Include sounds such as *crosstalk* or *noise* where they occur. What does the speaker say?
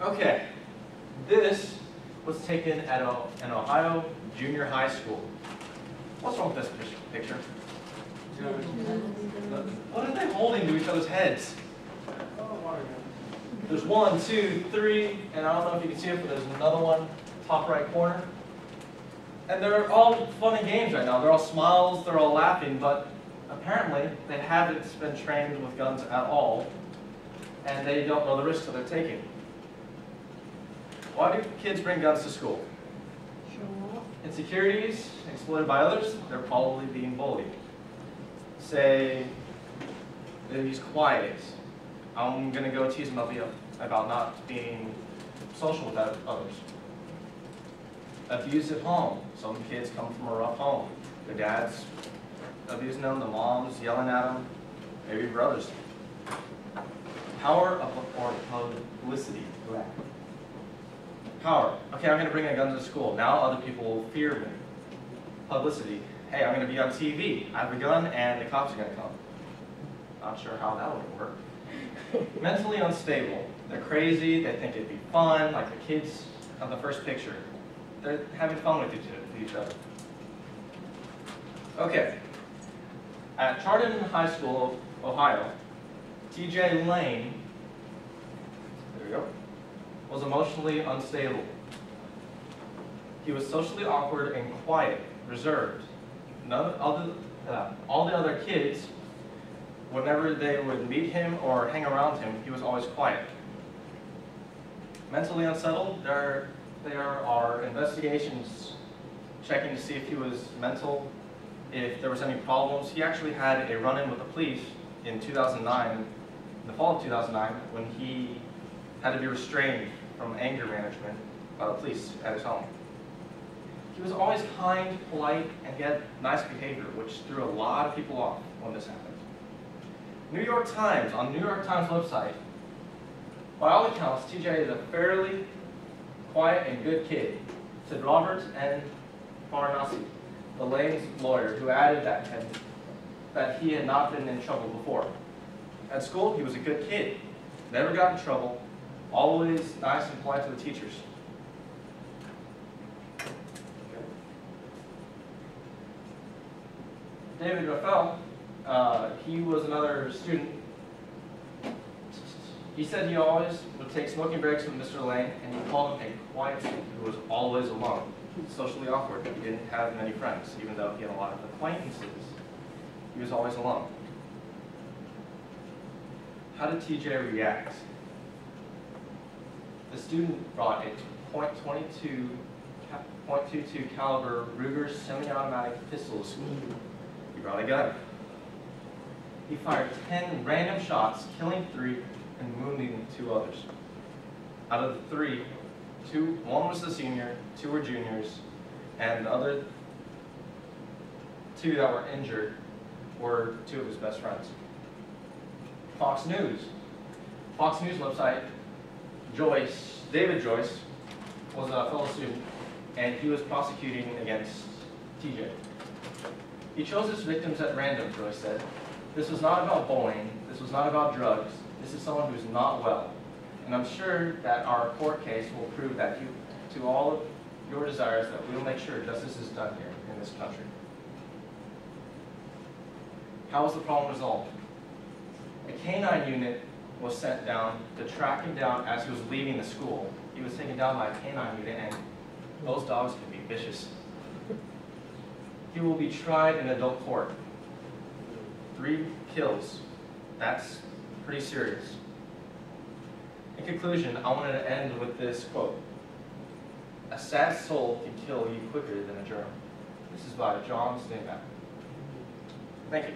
Okay, this was taken at a, an Ohio junior high school. What's wrong with this picture? What are they holding to each other's heads? There's one, two, three, and I don't know if you can see it, but there's another one, top right corner. And they're all fun and games right now. They're all smiles, they're all laughing, but apparently they haven't been trained with guns at all, and they don't know the risks that they're taking. Why do kids bring guns to school? Insecurities, exploited by others, they're probably being bullied. Say that he's quiet. I'm gonna go tease him about, about not being social with others. Abuse at home. Some kids come from a rough home. Their dad's abusing them, the mom's yelling at them, maybe brothers. Power of or publicity. Power. Okay, I'm gonna bring a gun to school. Now other people will fear me. Publicity. Hey, I'm gonna be on TV. I have a gun and the cops are gonna come. Not sure how that would work. *laughs* Mentally unstable. They're crazy, they think it'd be fun, like the kids on the first picture. They're having fun with each, with each other. Okay. At Chardon High School, Ohio, TJ Lane, there we go, was emotionally unstable. He was socially awkward and quiet, reserved. None other, uh, all the other kids, whenever they would meet him or hang around him, he was always quiet. Mentally unsettled, there, there are investigations checking to see if he was mental, if there was any problems. He actually had a run-in with the police in 2009, in the fall of 2009, when he had to be restrained from anger management by the police at his home. He was always kind, polite, and he had nice behavior, which threw a lot of people off when this happened. New York Times, on New York Times website, by all accounts, TJ is a fairly quiet and good kid, said Robert N. Farinacci, the Lane's lawyer, who added that, had, that he had not been in trouble before. At school, he was a good kid, never got in trouble, always nice and polite to the teachers. David Raphael, uh, he was another student. He said he always would take smoking breaks with Mr. Lane, and he called him a quiet student who was always alone, socially awkward. He didn't have many friends, even though he had a lot of acquaintances. He was always alone. How did TJ react? The student brought a .22 .22 caliber Ruger semi-automatic pistol to school. He brought a gun. He fired 10 random shots, killing three and wounding two others. Out of the three, two, one was the senior, two were juniors, and the other two that were injured were two of his best friends. Fox News. Fox News website, Joyce, David Joyce, was a fellow student, and he was prosecuting against TJ. He chose his victims at random, Joyce said. This was not about bullying. This was not about drugs. This is someone who's not well. And I'm sure that our court case will prove that you, to all of your desires, that we will make sure justice is done here in this country. How was the problem resolved? A canine unit was sent down to track him down as he was leaving the school. He was taken down by a canine unit, and those dogs can be vicious. He will be tried in adult court. Three kills. That's pretty serious. In conclusion, I wanted to end with this quote. A sad soul can kill you quicker than a germ. This is by John Steinbeck. Thank you.